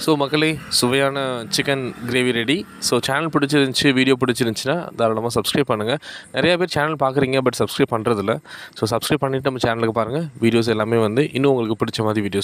so மக்களே சுவையான chicken gravy ready so channel பிடிச்சிருந்துச்சி வீடியோ பிடிச்சிருந்துச்சின்னா தாராளமாக சப்ஸ்கிரைப் பண்ணுங்கள் நிறையா பேர் சேனல் பார்க்குறீங்க பட் சப்ஸ்கிரைப் பண்ணுறதில்ல ஸோ சப்ஸ்கிரைப் பண்ணிவிட்டு நம்ம சேனலுக்கு பாருங்கள் வீடியோஸ் எல்லாமே வந்து இன்னும் உங்களுக்கு பிடிச்ச மாதிரி வீடியோஸ்